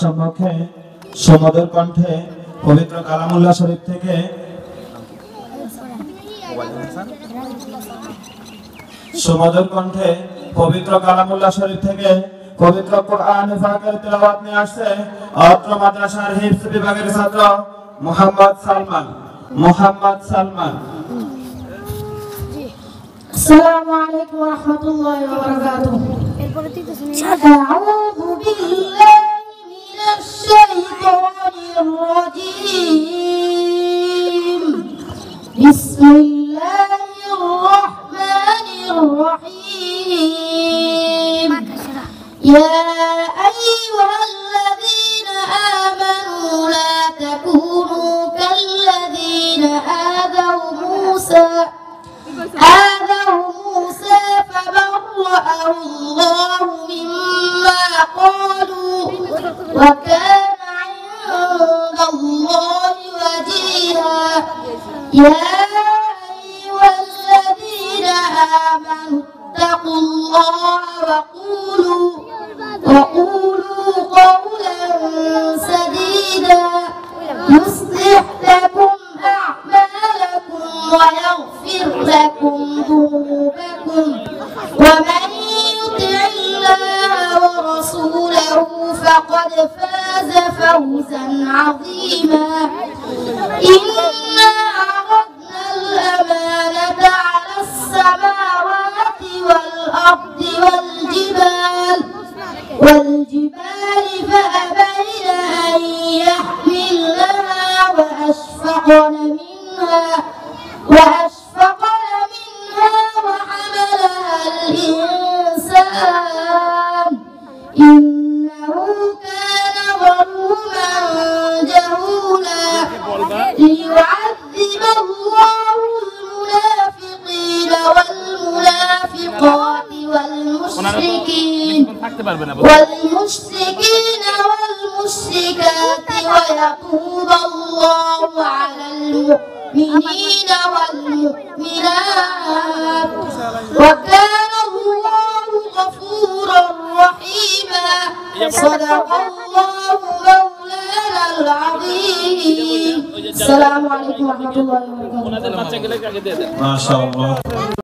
সম্মুখে সমদের কণ্ঠে পবিত্র কালামুল্লাহ শরীফ থেকে সমদের কণ্ঠে পবিত্র কালামুল্লাহ শরীফ থেকে পবিত্র কোরআন পাকের তেলাওয়াত নিয়ে আসছে অত্র মাদ্রাসার হিফজ বিভাগের ছাত্র মোহাম্মদ সালমান। মোহাম্মদ সালমান। আসসালামু আলাইকুম ওয়া রাহমাতুল্লাহি ওয়া বারাকাতুহু। এরপরে তো শুনি الرحيم. يا أيها الذين آمنوا لا تكونوا كالذين آذوا موسى. آذوا موسى فبرأه الله مما قالوا وكان عند الله وجيها يا ويغفر لكم ذنوبكم. ومن يطع الله ورسوله فقد فاز فوزا عظيما. إنا عرضنا الأمانة على السماوات والأرض والجبال. والجبال فأبين أن يحملنها وأشفقن منها. ليعذب الله المنافقين والمنافقات والمشركين والمشركين والمشركات ويتوب الله على المؤمنين والمؤمنات. وكان الله غفورا رحيما. صدق الله العظيم السلام عليكم ورحمة الله وبركاته ما شاء الله